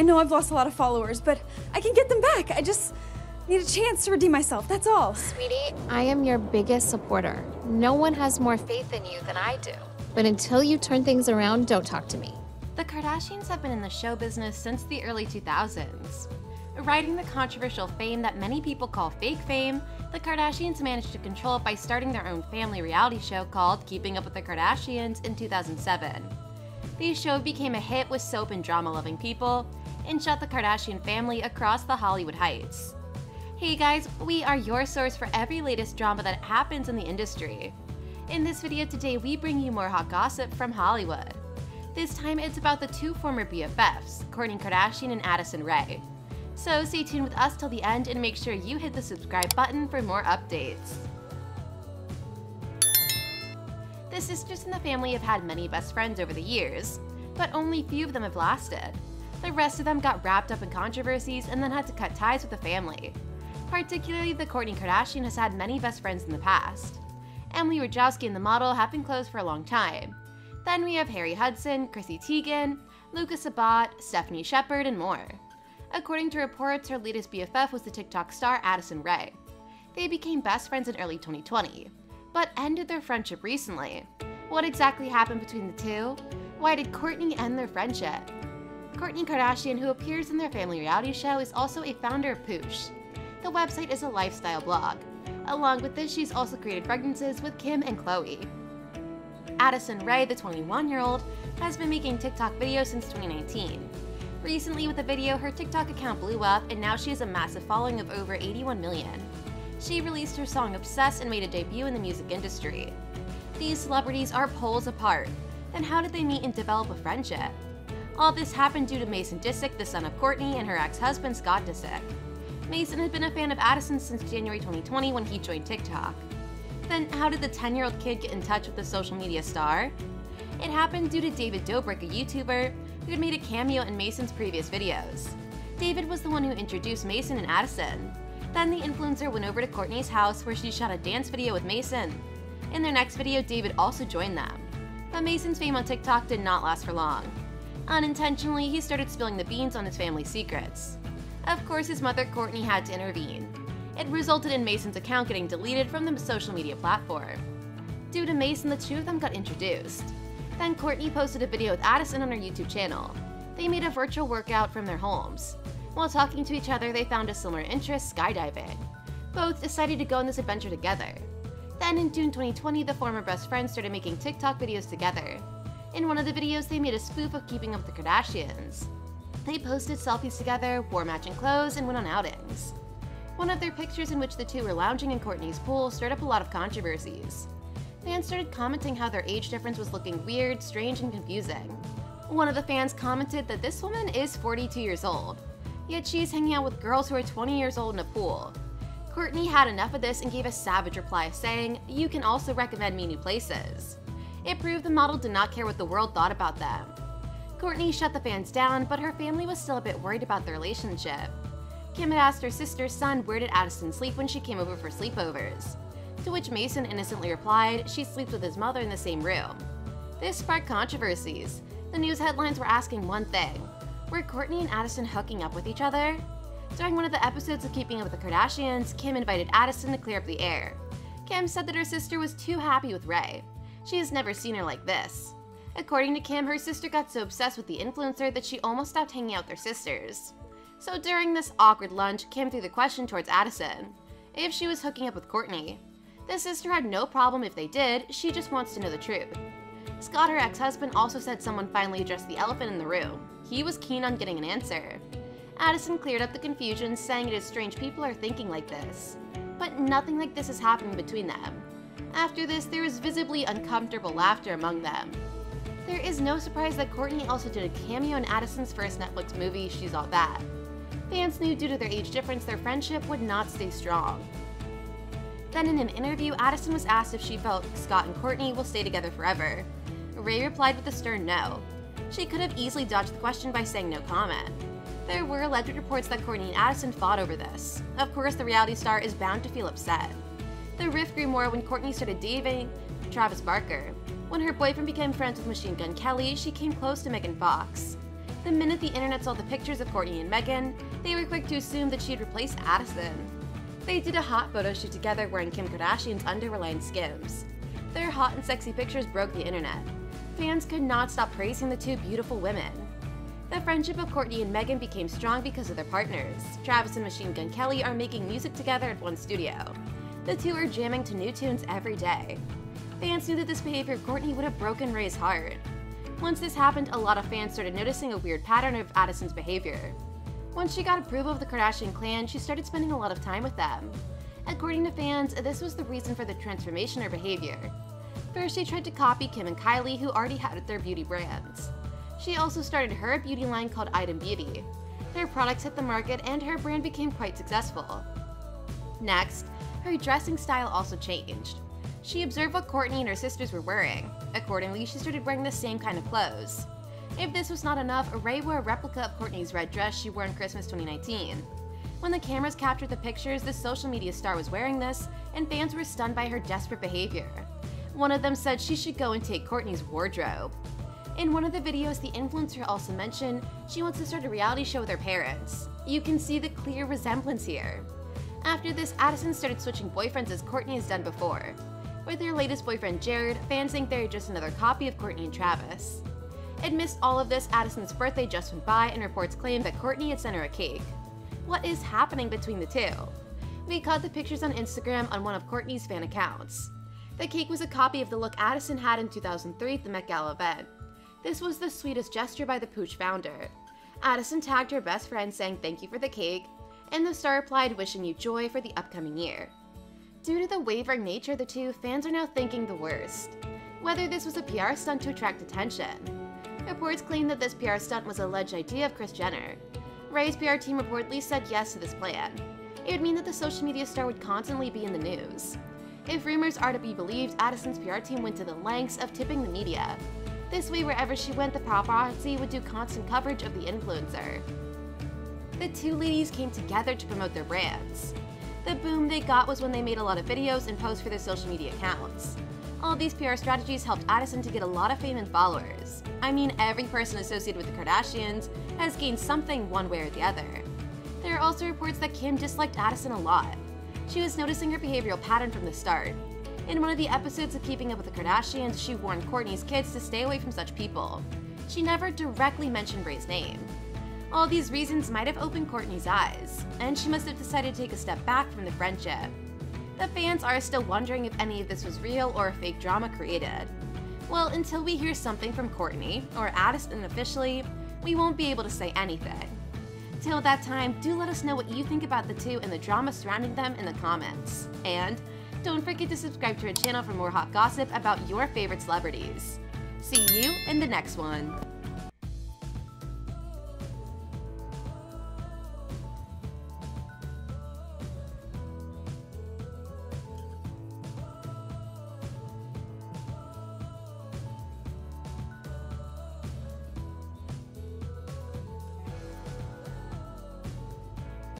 I know I've lost a lot of followers, but I can get them back. I just need a chance to redeem myself, that's all. Sweetie, I am your biggest supporter. No one has more faith in you than I do. But until you turn things around, don't talk to me. The Kardashians have been in the show business since the early 2000s. Riding the controversial fame that many people call fake fame, the Kardashians managed to control it by starting their own family reality show called Keeping Up with the Kardashians in 2007. The show became a hit with soap and drama loving people and shot the Kardashian family across the Hollywood Heights. Hey guys, we are your source for every latest drama that happens in the industry. In this video today, we bring you more hot gossip from Hollywood. This time it's about the two former BFFs, Kourtney Kardashian and Addison Rae. So stay tuned with us till the end and make sure you hit the subscribe button for more updates. The sisters in the family have had many best friends over the years, but only few of them have lasted. The rest of them got wrapped up in controversies and then had to cut ties with the family. Particularly, the Kourtney Kardashian has had many best friends in the past. Emily Ratajkowski and the model have been close for a long time. Then we have Harry Hudson, Chrissy Teigen, Lucas Sabbat, Stephanie Shepherd, and more. According to reports, her latest BFF was the TikTok star Addison Rae. They became best friends in early 2020, but ended their friendship recently. What exactly happened between the two? Why did Kourtney end their friendship? Kourtney Kardashian, who appears in their family reality show, is also a founder of Poosh. The website is a lifestyle blog. Along with this, she's also created fragrances with Kim and Khloé. Addison Rae, the 21 year old, has been making TikTok videos since 2019. Recently, with a video, her TikTok account blew up and now she has a massive following of over 81 million. She released her song Obsessed and made a debut in the music industry. These celebrities are poles apart. Then how did they meet and develop a friendship? All this happened due to Mason Disick, the son of Kourtney, and her ex-husband Scott Disick. Mason had been a fan of Addison since January 2020 when he joined TikTok. Then how did the 10-year-old kid get in touch with the social media star? It happened due to David Dobrik, a YouTuber, who had made a cameo in Mason's previous videos. David was the one who introduced Mason and Addison. Then the influencer went over to Kourtney's house where she shot a dance video with Mason. In their next video, David also joined them. But Mason's fame on TikTok did not last for long. Unintentionally, he started spilling the beans on his family's secrets. Of course, his mother Kourtney had to intervene. It resulted in Mason's account getting deleted from the social media platform. Due to Mason, the two of them got introduced. Then Kourtney posted a video with Addison on her YouTube channel. They made a virtual workout from their homes. While talking to each other, they found a similar interest, skydiving. Both decided to go on this adventure together. Then in June 2020, the former best friends started making TikTok videos together. In one of the videos, they made a spoof of Keeping Up with the Kardashians. They posted selfies together, wore matching clothes, and went on outings. One of their pictures in which the two were lounging in Kourtney's pool stirred up a lot of controversies. Fans started commenting how their age difference was looking weird, strange, and confusing. One of the fans commented that this woman is 42 years old, yet she's hanging out with girls who are 20 years old in a pool. Kourtney had enough of this and gave a savage reply saying, You can also recommend me new places. It proved the model did not care what the world thought about them. Kourtney shut the fans down, but her family was still a bit worried about the relationship. Kim had asked her sister's son where did Addison sleep when she came over for sleepovers. To which Mason innocently replied, she sleeps with his mother in the same room. This sparked controversies. The news headlines were asking one thing Were Kourtney and Addison hooking up with each other? During one of the episodes of Keeping Up with the Kardashians, Kim invited Addison to clear up the air. Kim said that her sister was too happy with Rae. She has never seen her like this. According to Kim, her sister got so obsessed with the influencer that she almost stopped hanging out with their sisters. So during this awkward lunch, Kim threw the question towards Addison if she was hooking up with Kourtney. The sister had no problem if they did, she just wants to know the truth. Scott, her ex husband, also said someone finally addressed the elephant in the room. He was keen on getting an answer. Addison cleared up the confusion, saying it is strange people are thinking like this. But nothing like this is happening between them. After this, there was visibly uncomfortable laughter among them. There is no surprise that Kourtney also did a cameo in Addison's first Netflix movie, She's All That. Fans knew due to their age difference, their friendship would not stay strong. Then in an interview, Addison was asked if she felt Scott and Kourtney will stay together forever. Rae replied with a stern no. She could have easily dodged the question by saying no comment. There were alleged reports that Kourtney and Addison fought over this. Of course, the reality star is bound to feel upset. The rift grew more when Kourtney started dating Travis Barker. When her boyfriend became friends with Machine Gun Kelly, she came close to Megan Fox. The minute the internet saw the pictures of Kourtney and Megan, they were quick to assume that she had replaced Addison. They did a hot photo shoot together wearing Kim Kardashian's underwear-lined Skims. Their hot and sexy pictures broke the internet. Fans could not stop praising the two beautiful women. The friendship of Kourtney and Megan became strong because of their partners. Travis and Machine Gun Kelly are making music together at one studio. The two are jamming to new tunes every day. Fans knew that this behavior of Kourtney would have broken Rae's heart. Once this happened, a lot of fans started noticing a weird pattern of Addison's behavior. Once she got approval of the Kardashian clan, she started spending a lot of time with them. According to fans, this was the reason for the transformation her behavior. First, she tried to copy Kim and Kylie, who already had their beauty brands. She also started her beauty line called Item Beauty. Their products hit the market and her brand became quite successful. Next, her dressing style also changed. She observed what Kourtney and her sisters were wearing. Accordingly, she started wearing the same kind of clothes. If this was not enough, Rae wore a replica of Kourtney's red dress she wore in Christmas 2019. When the cameras captured the pictures, the social media star was wearing this, and fans were stunned by her desperate behavior. One of them said she should go and take Kourtney's wardrobe. In one of the videos, the influencer also mentioned she wants to start a reality show with her parents. You can see the clear resemblance here. After this, Addison started switching boyfriends as Kourtney has done before. With her latest boyfriend Jared, fans think they're just another copy of Kourtney and Travis. Amidst all of this, Addison's birthday just went by and reports claim that Kourtney had sent her a cake. What is happening between the two? We caught the pictures on Instagram on one of Kourtney's fan accounts. The cake was a copy of the look Addison had in 2003 at the Met Gala event. This was the sweetest gesture by the Poosh founder. Addison tagged her best friend saying thank you for the cake, and the star replied wishing you joy for the upcoming year. Due to the wavering nature of the two, fans are now thinking the worst. Whether this was a PR stunt to attract attention. Reports claim that this PR stunt was an alleged idea of Kris Jenner. Rae's PR team reportedly said yes to this plan. It would mean that the social media star would constantly be in the news. If rumors are to be believed, Addison's PR team went to the lengths of tipping the media. This way, wherever she went, the paparazzi would do constant coverage of the influencer. The two ladies came together to promote their brands. The boom they got was when they made a lot of videos and posts for their social media accounts. All these PR strategies helped Addison to get a lot of fame and followers. I mean, every person associated with the Kardashians has gained something one way or the other. There are also reports that Kim disliked Addison a lot. She was noticing her behavioral pattern from the start. In one of the episodes of Keeping Up with the Kardashians, she warned Kourtney's kids to stay away from such people. She never directly mentioned Rae's name. All these reasons might have opened Kourtney's eyes, and she must have decided to take a step back from the friendship. The fans are still wondering if any of this was real or a fake drama created. Well, until we hear something from Kourtney, or Addison officially, we won't be able to say anything. Till that time, do let us know what you think about the two and the drama surrounding them in the comments. And don't forget to subscribe to our channel for more hot gossip about your favorite celebrities. See you in the next one.